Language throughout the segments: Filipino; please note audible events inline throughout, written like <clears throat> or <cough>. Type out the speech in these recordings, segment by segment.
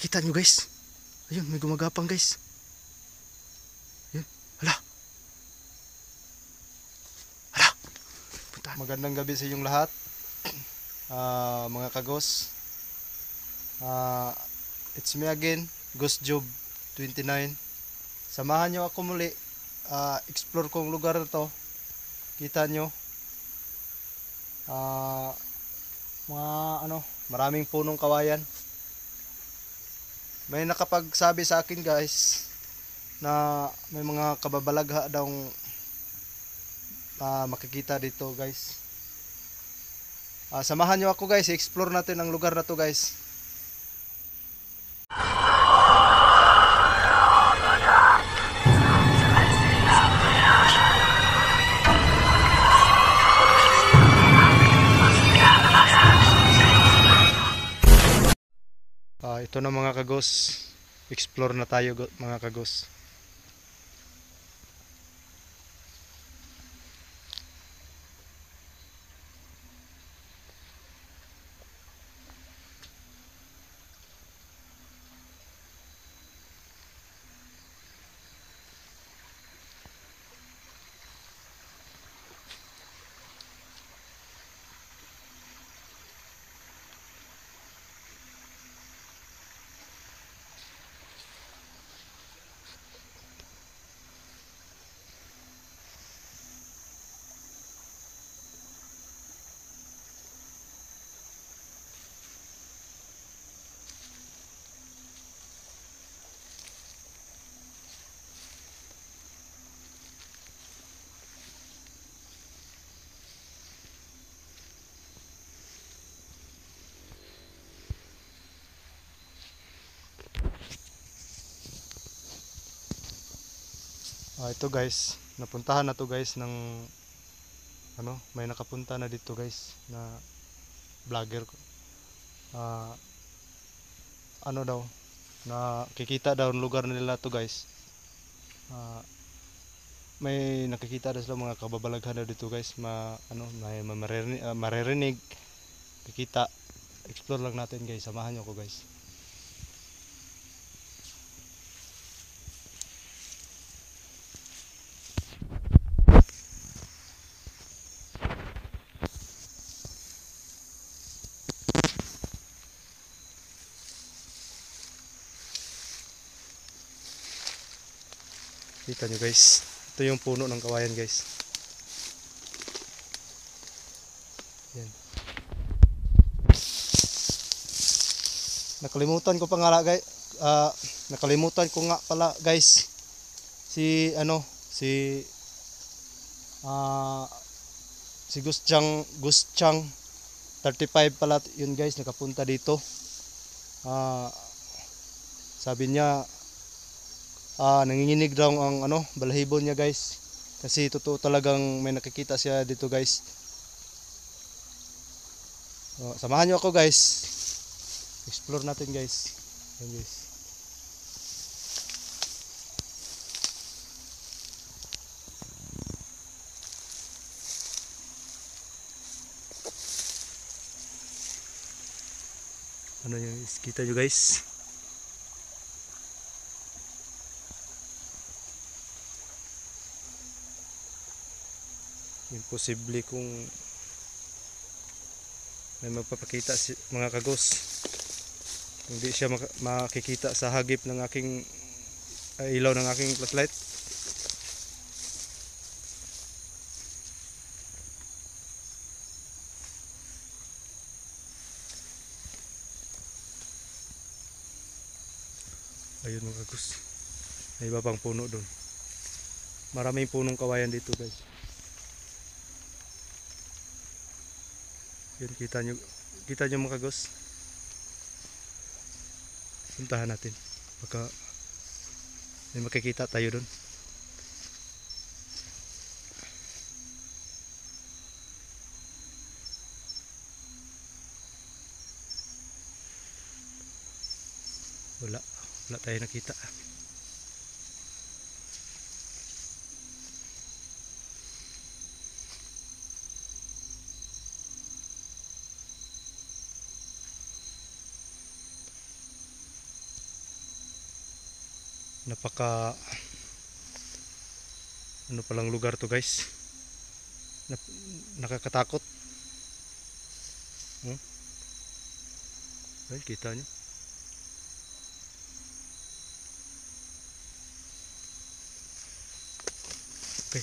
Nakikita nyo guys. Ayun, may gumagapang guys. Ayun, hala. Hala. Punta. Magandang gabi sa inyong lahat. <clears throat> Ah, mga kagos. Ah, it's me again, Ghost Job 29. Samahan nyo ako muli. Ah, explore kong lugar na to. Kita nyo. Ah, mga ano, maraming punong kawayan. May nakapagsabi sa akin guys na may mga kababalagha daw ah, makikita dito guys. Ah, samahan nyo ako guys, explore natin ang lugar na to guys. Ito na mga kagos. Explore na tayo mga kagos. Ah, ito guys, napuntahan na to guys ng ano, may nakapunta na dito guys na vlogger ko. Ah, ano daw, na kikita daw ang lugar nila to guys. Ah, may nakikita daw sila mga kababalaghan daw dito guys, ma ano, may ma- maririnig, ah, maririnig, kikita. Explore lang natin guys, samahan niyo ako guys. Kita nyo guys. Ito yung puno ng kawayan guys. Yan. Nakalimutan ko pa nga guys. nakalimutan ko nga pala guys. Si ano, si ah si Guschang Guschang 35 pala yun guys nakapunta dito. Ah sabi niya ah nanginginig daw ang ano balahibo niya guys. Kasi totoo talagang may nakikita siya dito guys. Oh, samahan niyo ako guys. Explore natin guys. Ayan, guys. Ano yung kita nyo guys imposible kung may magpapakita si mga kagos. Hindi siya maka- makikita sa hagip ng aking ah, ilaw ng aking flashlight. Ayun mga kagos. May iba pang puno doon maraming punong kawayan dito guys Yun, kita nyo, kita nyo mga kagos. Puntahan natin. Baka may makikita tayo doon. Wala. Wala tayo nakita. Napaka ano palang lugar to guys? Nap, nakakatakot. Hmm? ay kita nyo okay.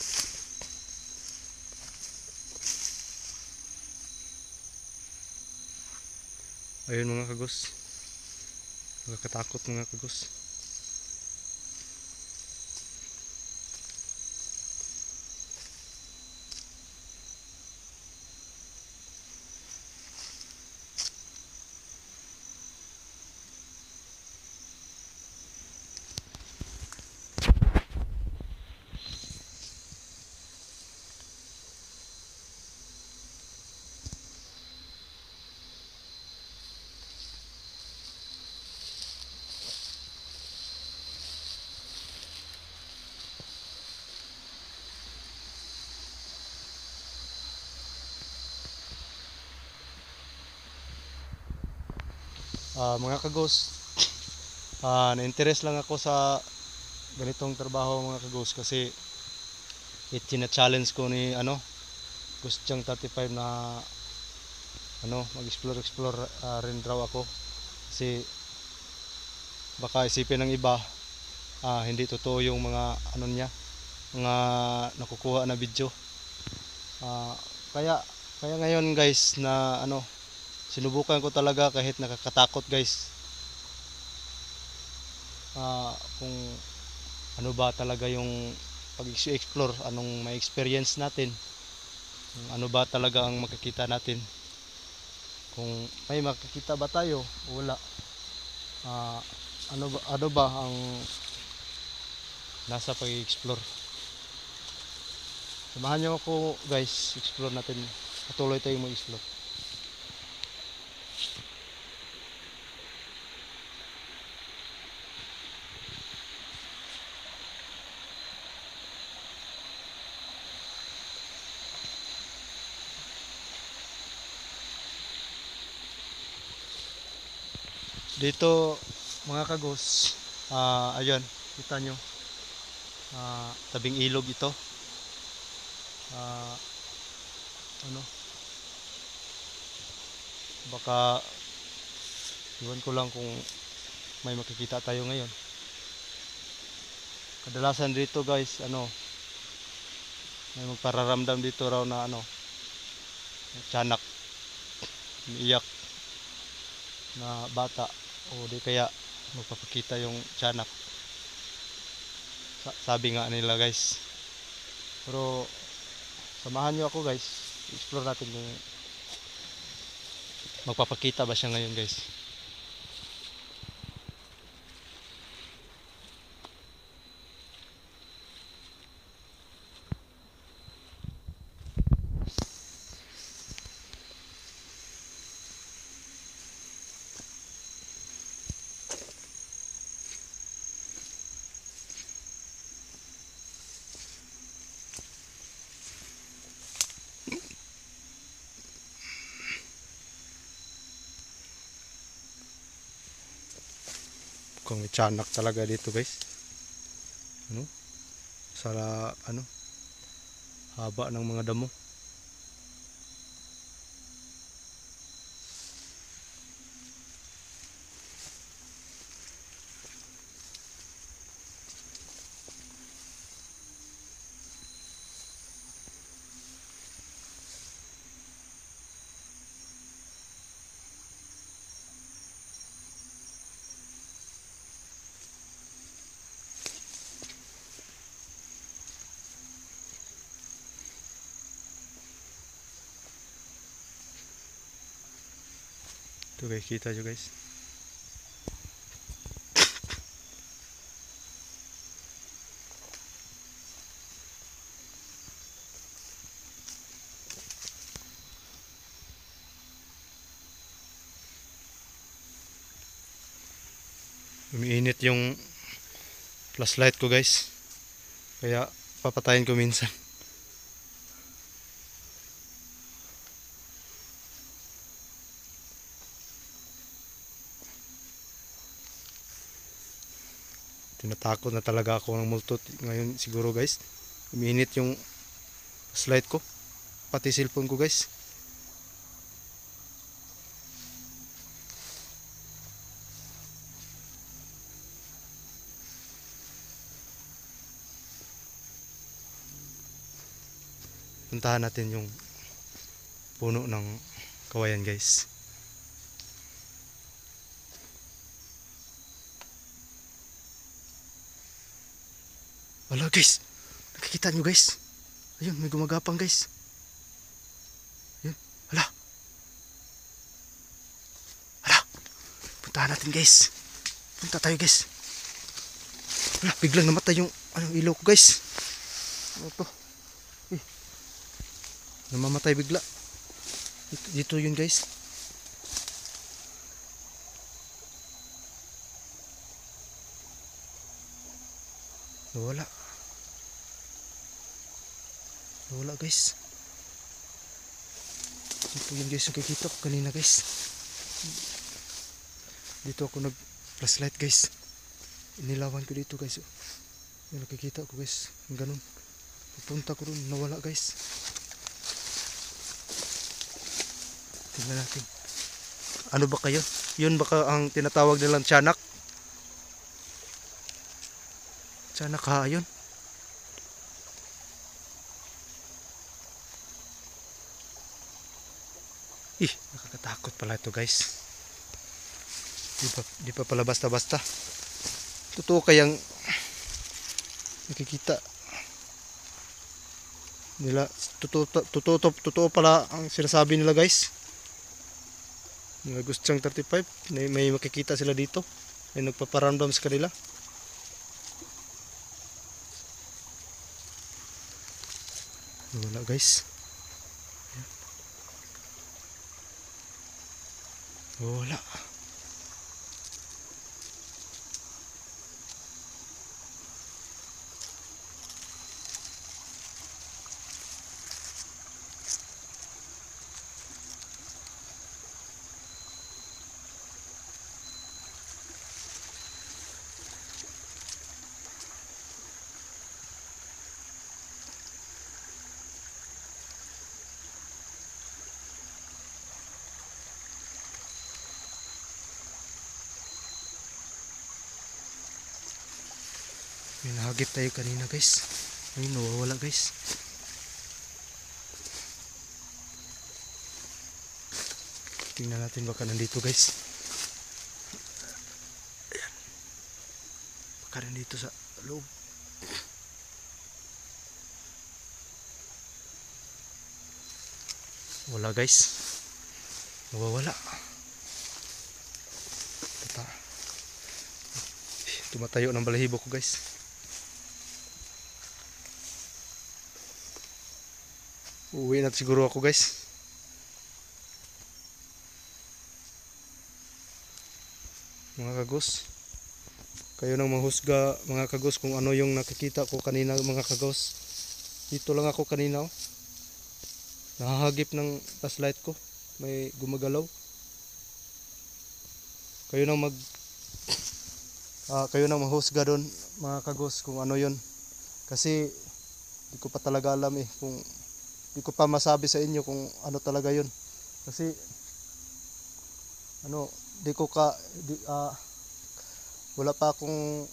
Ayun mga kagos. Nakakatakot mga kagos Ah, mga kagos, ah, na-interest lang ako sa ganitong trabaho mga kagos kasi itina-challenge ko ni ano, Gustyang 35 na ano, mag-explore explore ah, rin raw ako kasi baka isipin ng iba ah, hindi totoo yung mga ano niya, mga nakukuha na video. Ah, kaya kaya ngayon guys na ano sinubukan ko talaga kahit nakakatakot guys. Ah, kung ano ba talaga yung pag-explore anong may experience natin ano ba talaga ang makikita natin. Kung may makikita ba tayo wala. Ah, ano ba ano ba ang nasa pag-explore? Samahan niyo ako guys. Explore natin. Patuloy tayong mag-explore Dito mga kagos, ah ayun, kita nyo. Ah, tabing ilog ito. Ah, ano? Baka iwan ko lang kung may makikita tayo ngayon. Kadalasan dito guys, ano, may magpararamdam dito raw na ano, tiyanak, umiiyak na bata o di kaya magpapakita yung tiyanak. Sa- sabi nga nila guys. Pero samahan nyo ako guys. Explore natin kung magpapakita ba siya ngayon guys kung may talaga dito guys. Ano? Sa ano? Haba ng mga damo ito guys kita nyo guys umiinit yung flashlight ko guys. Kaya papatayin ko minsan tinatakot na talaga ako ng multo. Ngayon siguro guys uminit yung slide ko. Pati cellphone ko guys. Puntahan natin yung puno ng kawayan guys wala guys. Nakikita nyo guys. Ayun may gumagapang guys. Ayun hala. Hala puntahan natin guys. Punta tayo guys. Hala biglang namatay yung anong ilaw ko guys. Ano to? Eh. Namamatay bigla. Dito, dito yun guys nawala nawala guys. Dito yun guys yung kikita ko kanina guys. Dito ako nag flashlight guys. Inilawan ko dito guys. Yung nakikita ko guys. Ganun. Pupunta ko ron. Nawala guys. Tingnan natin. Ano ba kayo? Yun baka ang tinatawag nilang tiyanak tiyanak ha yun. Ih nakakatakot pala ito guys. Di pa, di pa pala basta basta totoo kayang nakikita nila. Totoo, totoo, totoo pala ang sinasabi nila guys. Mga gustong 35 may, may makikita sila dito. May nagpaparamdam sa kanila wala guys. Wala May nahagip tayo kanina guys. Ayun, nawawala guys. Tingnan natin baka nandito guys. Ayan. Baka nandito sa loob. Wala guys. Nawawala. Tata. Tumatayo ng balahibo ko guys. Uwi na siguro ako guys. Mga kagos. Kayo nang mahusga mga kagos kung ano yung nakikita ko kanina mga kagos. Dito lang ako kanina oh. Nahahagip ng flashlight ko. May gumagalaw. Kayo nang mag <coughs> ah, kayo nang mahusga doon mga kagos kung ano yun. Kasi di ko pa talaga alam eh kung di ko pa masabi sa inyo kung ano talaga yun. Kasi ano di ko ka di, ah, wala pa akong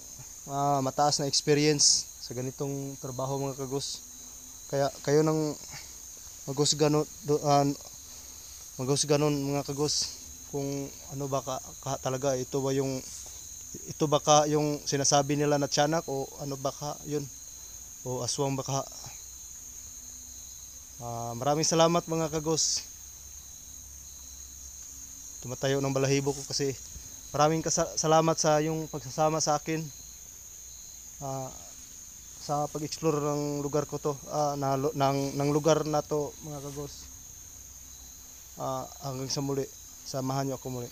ah, mataas na experience sa ganitong trabaho mga kagos. Kaya kayo nang maghusga no, do, maghusga nun mga kagos kung ano ba ka, ka- talaga ito ba yung ito baka yung sinasabi nila na tiyanak o ano baka yun? O aswang baka Ah, maraming salamat mga kagos. Tumatayo ng balahibo ko kasi maraming salamat sa yung pagsasama sa akin. Ah, sa pag-explore ng lugar ko to, ah, na, ng, ng lugar na to mga kagos. Ah, hanggang sa muli, samahan niyo ako muli.